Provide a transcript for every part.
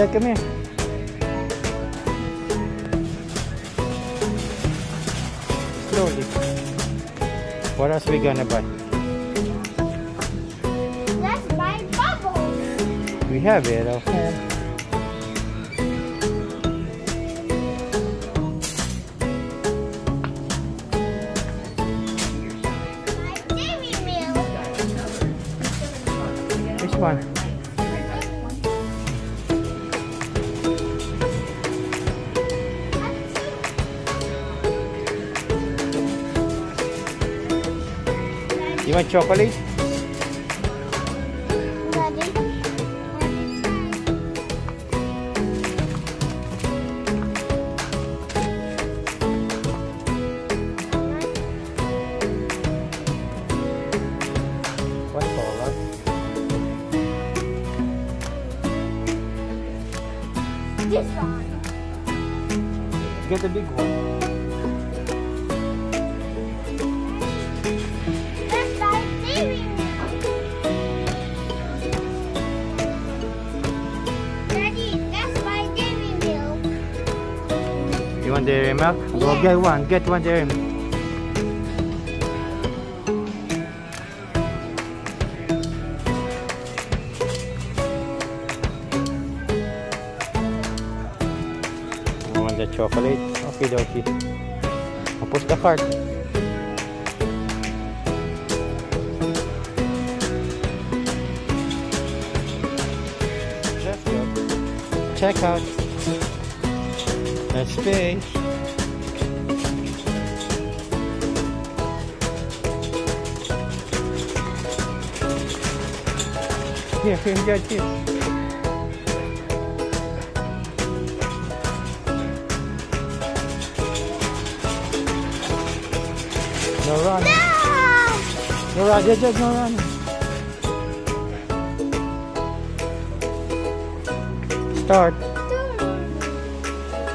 Dad, come here. Slowly. What else we gonna buy? Let's buy bubbles. We have it, okay. Which one? You want chocolate? Daddy. What color? This one. Get the big one. You want dairy milk? Go Yes. get one. Get one dairy milk. You want the chocolate? Okay, dokie. I'll push the cart. Go. Check out. Let's pay. Here, here, here, here. No run. No! No run. Just, just no run. Start.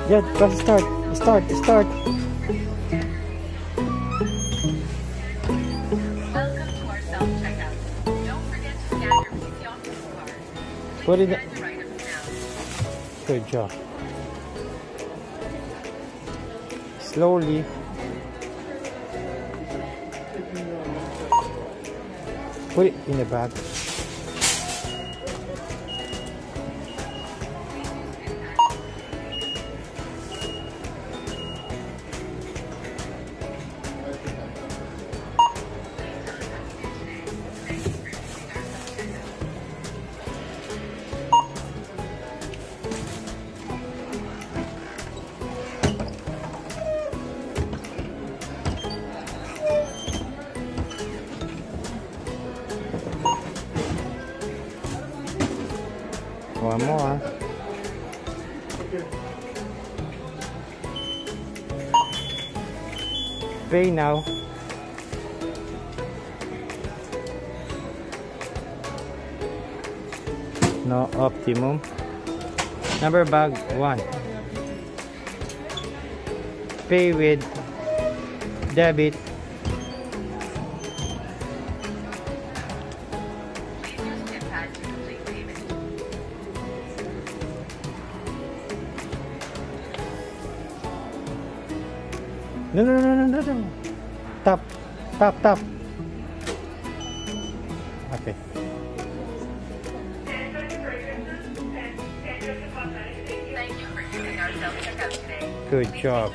Yeah, press start. Start, start. Welcome to our self-checkout. Don't forget to scan your PC card. Put it. Good job. Slowly. Put it in the bag. One more. Pay now. No optimum. Number bag one. Pay with debit. Please use No, no, no, no, no, no. Tap, tap, tap. Okay. Thank you for using our self-checkout today. Good job.